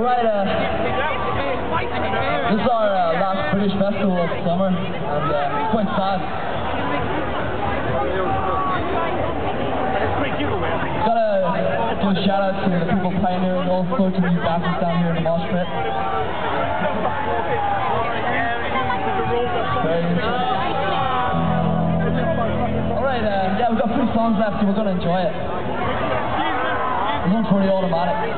All right, uh, This is our uh, last British festival of the summer, and uh, it's quite sad. Gotta do a shout out to the people pioneering all sorts of New Baptist down here in the mosh pit. Alright, uh, yeah, we've got three songs left, so we're gonna enjoy it. This one's pretty automatic.